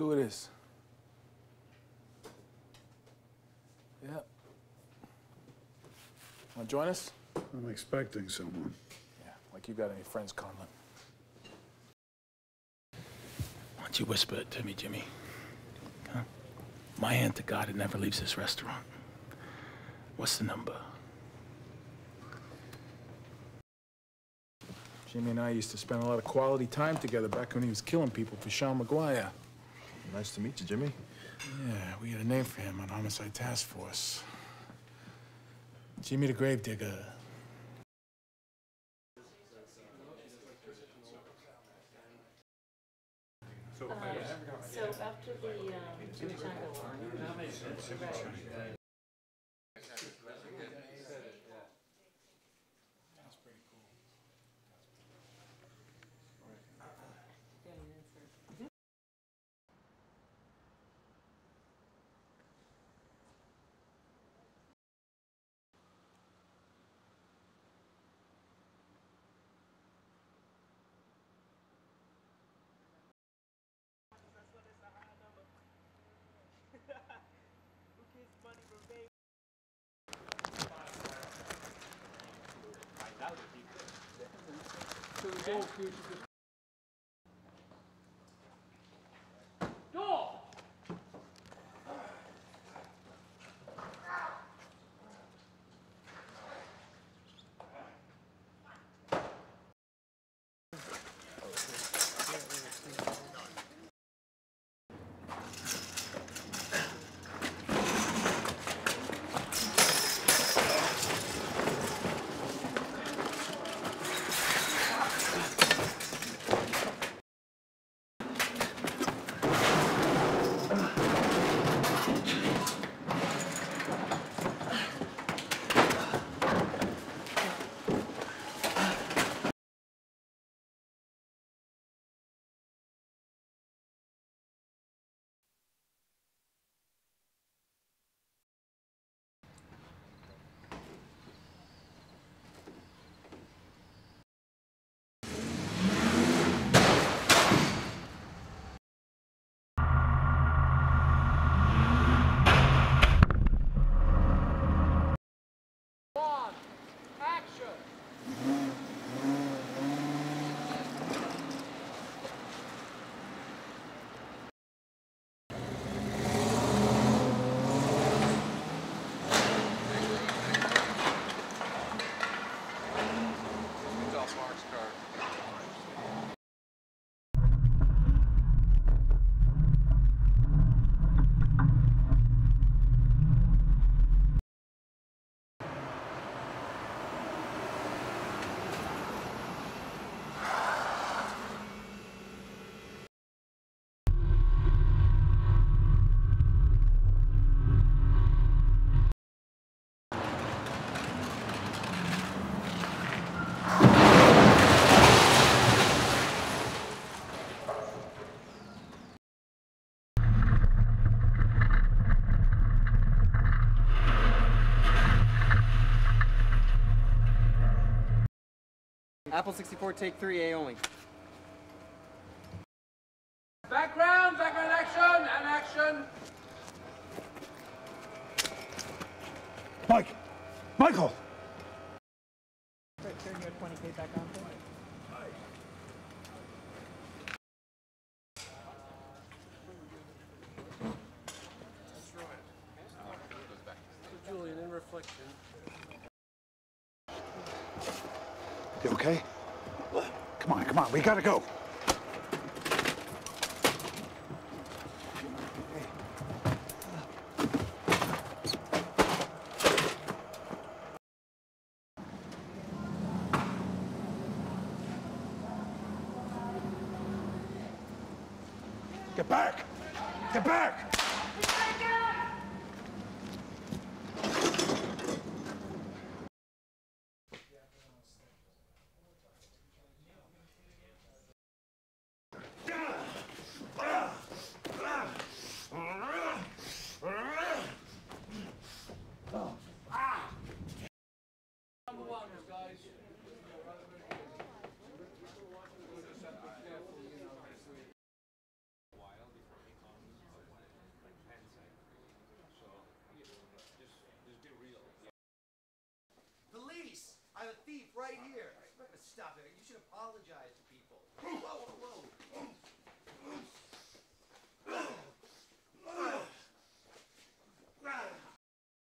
who it is. Yeah. Want to join us? I'm expecting someone. Yeah, like you got any friends, Conlon. Why don't you whisper it to me, Jimmy? Huh? My hand to God, it never leaves this restaurant. What's the number? Jimmy and I used to spend a lot of quality time together back when he was killing people for Shawn Maguire. Nice to meet you, Jimmy. Yeah, we had a name for him on Homicide Task Force. Jimmy the Gravedigger. So after the, um, China War. Right. Okay. Apple 64, take three, A only. Background, background action, and action. Mike! Michael! You okay? Come on, come on, we gotta go. Get back! Get back! stop it. You should apologize.